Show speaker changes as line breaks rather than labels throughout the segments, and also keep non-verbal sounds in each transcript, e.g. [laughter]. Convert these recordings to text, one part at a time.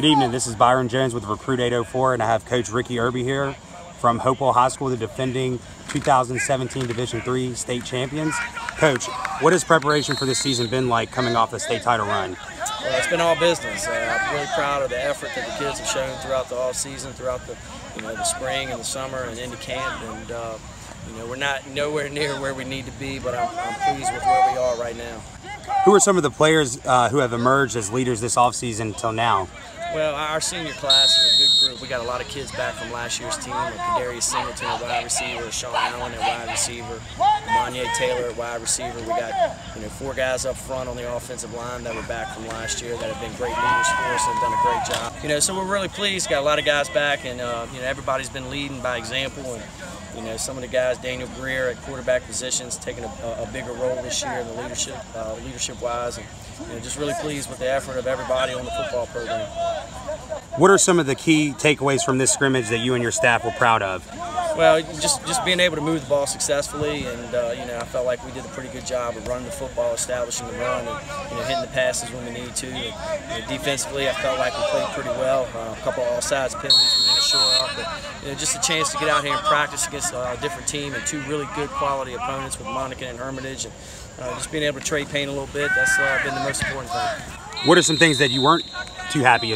Good evening. This is Byron Jones with Recruit 804, and I have Coach Ricky Irby here from Hopewell High School, the defending 2017 Division III state champions. Coach, what has preparation for this season been like coming off the state title run?
Well, it's been all business. Uh, I'm really proud of the effort that the kids have shown throughout the off season, throughout the you know the spring and the summer and into camp. And uh, you know we're not nowhere [laughs] near where we need to be, but I'm, I'm pleased with where we are right now.
Who are some of the players uh, who have emerged as leaders this offseason until now?
Well, our senior class is a good group. We got a lot of kids back from last year's team, like Kadarius Singleton at wide receiver, Sean Allen at wide receiver, Monye Taylor at wide receiver. We got you know four guys up front on the offensive line that were back from last year that have been great leaders for us and done a great job. You know, so we're really pleased. Got a lot of guys back, and uh, you know everybody's been leading by example. And you know some of the guys, Daniel Greer at quarterback positions, taking a, a bigger role this year in the leadership, uh, leadership wise, and you know just really pleased with the effort of everybody on the football program.
What are some of the key takeaways from this scrimmage that you and your staff were proud of?
Well, just just being able to move the ball successfully, and uh, you know, I felt like we did a pretty good job of running the football, establishing the run, and you know, hitting the passes when we need to. And, you know, defensively, I felt like we played pretty well. Uh, a couple of offsides penalties we didn't shore up, but you know, just a chance to get out here and practice against uh, a different team and two really good quality opponents with Monacan and Hermitage, and uh, just being able to trade paint a little bit. That's uh, been the most important thing.
What are some things that you weren't too happy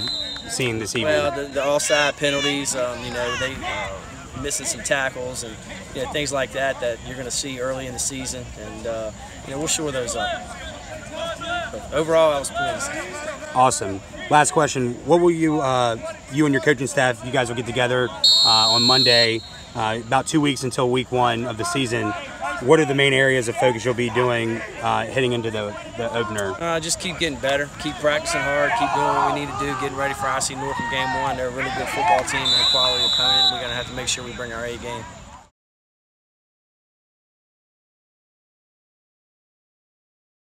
seeing this evening?
Well, the, the offside penalties, um, you know, they uh, missing some tackles and you know, things like that that you're going to see early in the season, and uh, you know we'll shore those up. But overall, I was pleased.
Awesome. Last question: What will you, uh, you and your coaching staff, you guys will get together uh, on Monday, uh, about two weeks until week one of the season what are the main areas of focus you'll be doing uh, heading into the, the opener?
Uh, just keep getting better, keep practicing hard, keep doing what we need to do, getting ready for I.C. Norcom in game one. They're a really good football team and a quality opponent. We're going to have to make sure we bring our A game.